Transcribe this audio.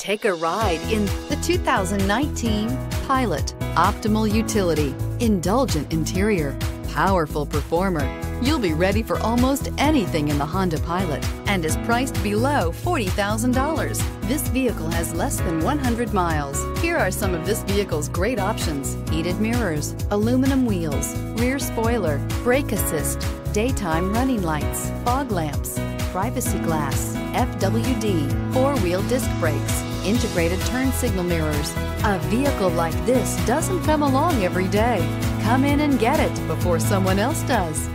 Take a ride in the 2019 Pilot. Optimal utility, indulgent interior, powerful performer. You'll be ready for almost anything in the Honda Pilot and is priced below $40,000. This vehicle has less than 100 miles. Here are some of this vehicle's great options. Heated mirrors, aluminum wheels, rear spoiler, brake assist, daytime running lights, fog lamps, privacy glass, FWD, four-wheel disc brakes, integrated turn signal mirrors. A vehicle like this doesn't come along every day. Come in and get it before someone else does.